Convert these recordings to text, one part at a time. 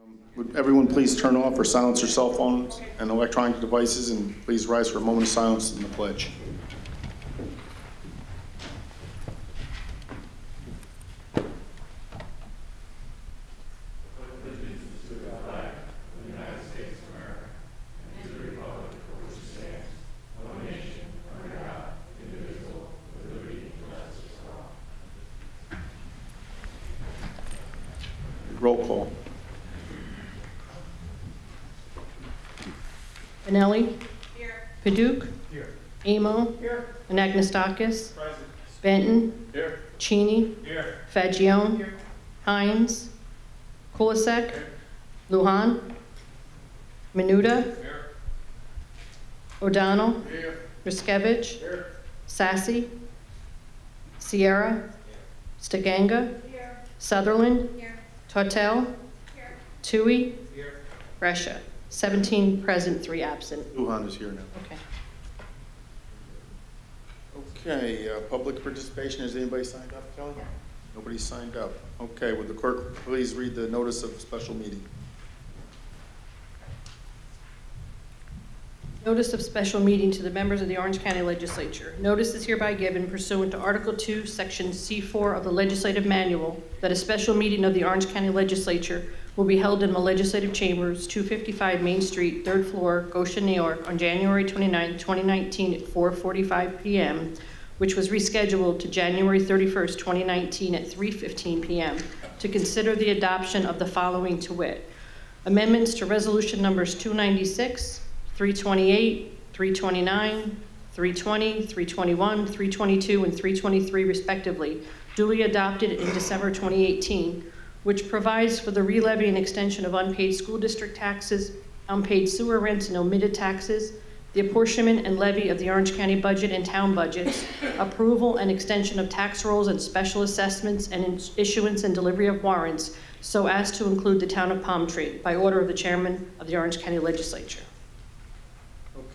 Um, would everyone please turn off or silence your cell phones and electronic devices, and please rise for a moment of silence in the pledge. Roll call. Bonelli. Here. Paduch. Here. Amo. Here. Anagnostakis. Present. Benton. Here. Cheney. Here. Faggione. Hines. Kulisek. Luhan. Menuda. Here. O'Donnell. Here. Ruszkiewicz. Here. Sassi. Sierra. Stegenga. Sutherland. Tautel. Tuohy. Here. Resha. 17 present, 3 absent. Luhan is here now. Okay. Okay, uh, public participation, has anybody signed up, Kelly? Nobody signed up. Okay, would the clerk please read the notice of special meeting? Notice of special meeting to the members of the Orange County Legislature. Notice is hereby given pursuant to Article 2, Section C4 of the Legislative Manual that a special meeting of the Orange County Legislature will be held in the Legislative Chambers, 255 Main Street, 3rd floor, Goshen, New York, on January 29, 2019, at 4:45 PM, which was rescheduled to January 31st, 2019, at 3:15 PM, to consider the adoption of the following to wit: Amendments to Resolution Numbers 296, 328, 329, 320, 321, 322, and 323 respectively, duly adopted in December 2018, which provides for the relevy and extension of unpaid school district taxes, unpaid sewer rents and omitted taxes, the apportionment and levy of the Orange County budget and town budgets, approval and extension of tax rolls and special assessments, and issuance and delivery of warrants so as to include the town of Palm Tree, by order of the chairman of the Orange County Legislature.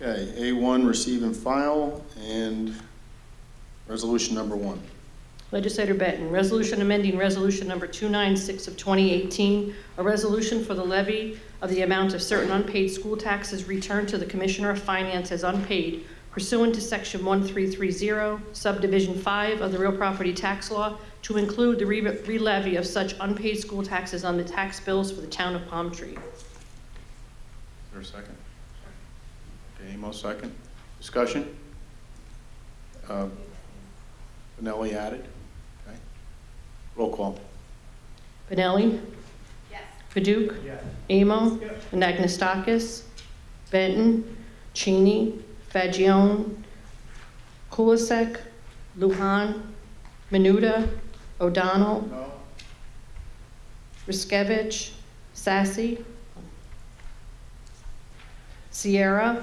Okay, A1, receive and file, and resolution number one. Legislator Benton, resolution amending resolution number 296 of 2018, a resolution for the levy of the amount of certain unpaid school taxes returned to the Commissioner of Finance as unpaid pursuant to section 1330, subdivision 5 of the real property tax law to include the re- re-levy of such unpaid school taxes on the tax bills for the town of Palm Tree. Is there a second? Okay, Amos, second. Discussion? Uh, Bonelli added? Okay. Roll call. Bonelli? Yes. Paduch? Yes. Amo? Anagnostakis? Benton? Cheney? Faggione? Kulisek? Luhan? Menuda? O'Donnell? No. Ruszkiewicz? Sassi? Sierra?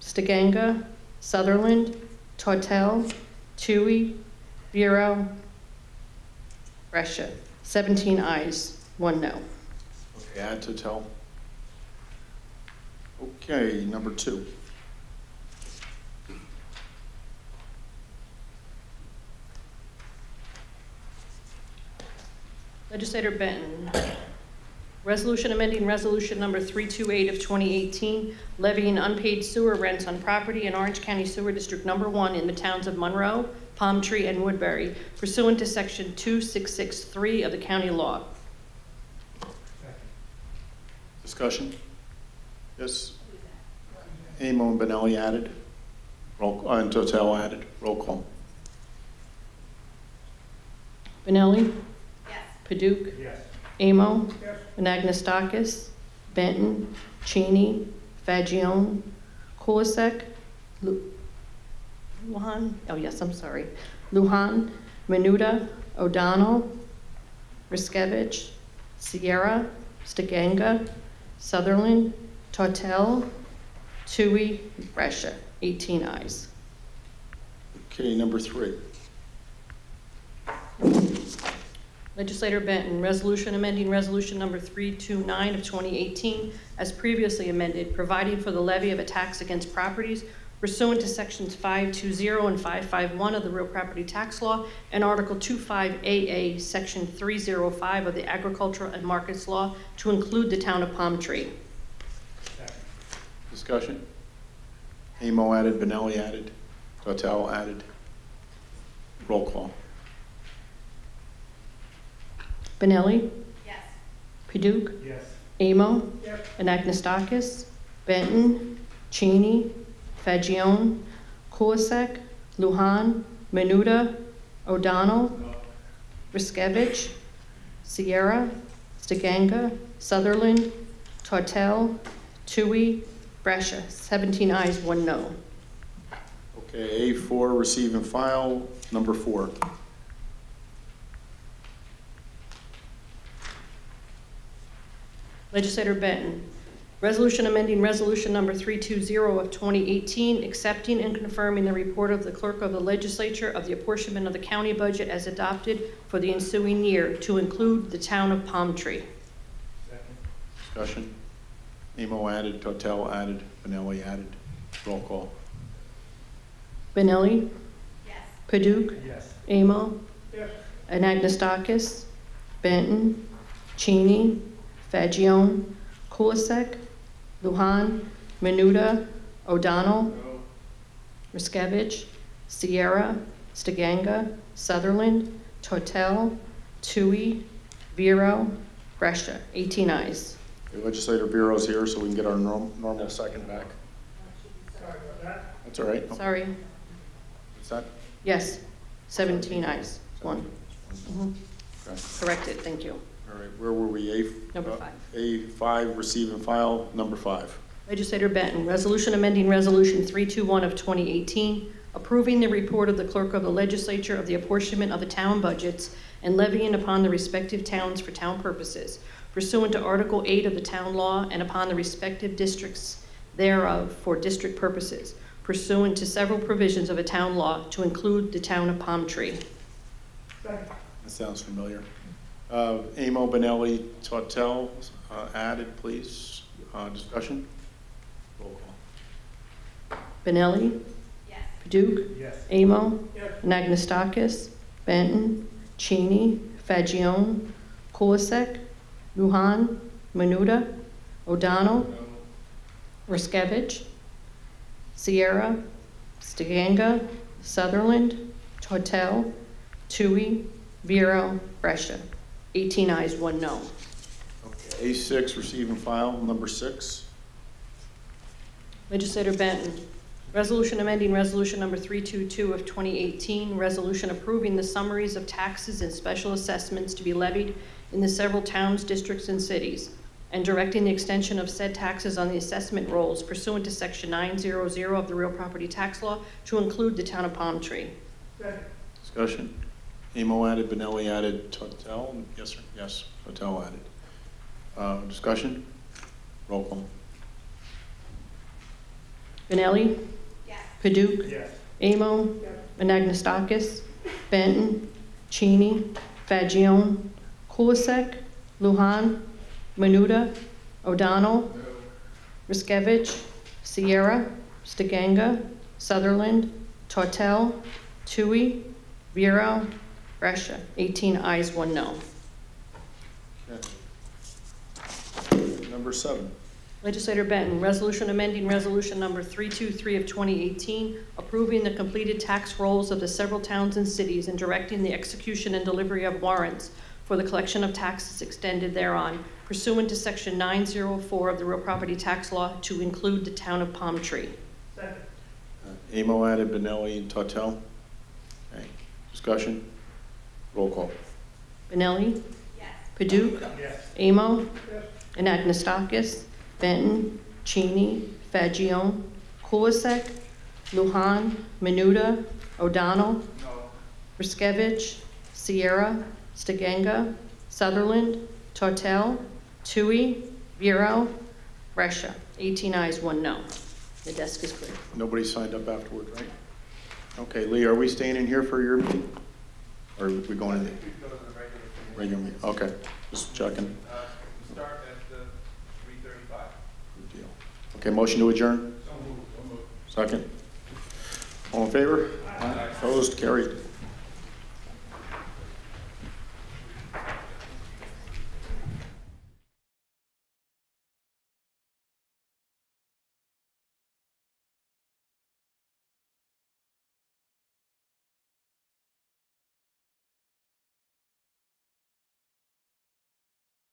Stegenga? Sutherland? Tautel? Tuohy? Bureau? Resha. 17 ayes, 1 no. Okay, add to tell. Okay, number two. Legislator Benton. Resolution amending Resolution Number 328 of 2018, levying unpaid sewer rents on property in Orange County Sewer District Number 1 in the towns of Monroe, Palm Tree, and Woodbury pursuant to Section 2663 of the county law. Discussion? Yes? Amo and Bonelli added? Roll, uh, and Tautel added? Roll call. Bonelli? Yes. Paduch? Yes. Amo? Yes. Anagnostakis? Benton? Cheney? Faggione? Kulisek? Lu- Luhan? Oh, yes, I'm sorry. Luhan? Menuda? O'Donnell? Ruszkiewicz? Sierra? Stegenga? Sutherland? Tautel? Tuohy? Brescia. 18 ayes. Okay, number three. Legislator Benton, resolution amending resolution number 329 of 2018, as previously amended, providing for the levy of a tax against properties pursuant to Sections 520 and 551 of the real property tax law and Article 25AA, Section 305 of the agricultural and markets law to include the town of Palm Tree. Discussion? Amo added, Bonelli added, Tautel added. Roll call. Bonelli? Yes. Paduch? Yes. Amo? Yep. Anagnostakis? Benton? Cheney? Faggione? Kulisek? Luhan? Menuda? O'Donnell? Ruszkiewicz? Sierra? Stegenga? Sutherland? Tautel? Tuohy? Brescia. 17 ayes, one no. Okay, A4, receive and file, number four. Legislator Benton. Resolution amending Resolution Number 320 of 2018, accepting and confirming the report of the Clerk of the Legislature of the apportionment of the county budget as adopted for the ensuing year to include the town of Palm Tree. Second. Discussion? Amo added, Tautel added, Bonelli added. Roll call. Bonelli? Yes. Paduch? Yes. Amo? Yes. Anagnostakis? Benton? Cheney? Faggione? Kulisek? Luhan? Menuda? O'Donnell? No. Ruszkiewicz, Sierra, Stegenga, Sutherland, Tautel, Tuohy, Vero, Brescia. 18 ayes. Okay, Legislator Bureau's here, so we can get our norm- normal second back. Sorry about that. That's all right. Sorry. Is that? Yes, 17 ayes. One. Mhm. Okay. Corrected, thank you. All right, where were we? A- Number uh, five. A5, receive and file, number five. Legislator Benton, resolution amending Resolution 321 of 2018, approving the report of the clerk of the legislature of the apportionment of the town budgets and levying upon the respective towns for town purposes pursuant to Article 8 of the town law and upon the respective districts thereof for district purposes pursuant to several provisions of a town law to include the town of Palm Tree. Second. That sounds familiar. Uh, Amo, Bonelli, Tautel, uh, added, please. Uh, Discussion? Roll call. Bonelli, Yes. Paduch, Yes. Amo, Yes. Anagnostakis, Benton, Cheney, Faggione, Kulisek, Luhan, Menuda, O'Donnell, Ruszkiewicz, Sierra, Stegenga, Sutherland, Tautel, Tuohy, Vero, Brescia. 18 ayes, one no. Okay, A6, receive and file, number six. Legislator Benton, resolution amending Resolution Number 322 of 2018, resolution approving the summaries of taxes and special assessments to be levied in the several towns, districts, and cities, and directing the extension of said taxes on the assessment rolls pursuant to Section 900 of the real property tax law to include the town of Palm Tree. Second. Discussion? Amo added, Bonelli added, Tautel, yes, sir, yes, Tautel added. Uh, Discussion? Roll call. Bonelli, Yes. Paduch, Yes. Amo, Yes. Anagnostakis, Benton, Cheney, Faggione, Kulisek, Luhan, Menuda, O'Donnell, Ruszkiewicz, Sierra, Stegenga, Sutherland, Tautel, Tuohy, Vero, Brescia. 18 ayes, one no. Okay. Number seven. Legislator Benton, resolution amending Resolution Number 323 of 2018, approving the completed tax rolls of the several towns and cities and directing the execution and delivery of warrants for the collection of taxes extended thereon pursuant to Section 904 of the real property tax law to include the town of Palm Tree. Second. Uh, Amo added, Bonelli and Tautel. Okay. Discussion? Roll call. Bonelli, Yes. Paduch, Yes. Amo, Yes. Anagnostakis, Benton, Cheney, Faggione, Kulisek, Luhan, Menuda, O'Donnell, No. Ruszkiewicz, Sierra, Stegenga, Sutherland, Tautel, Tuohy, Vero, Brescia. 18 ayes, one no. The desk is clear. Nobody signed up afterward, right? Okay, Lee, are we staying in here for your meeting? Or are we going in go to the regular. regular meeting? Okay, just checking. Uh, start at the three thirty-five. Good deal. Okay, motion to adjourn? So moved. So moved. Second? All in favor? Aye. Opposed, carried.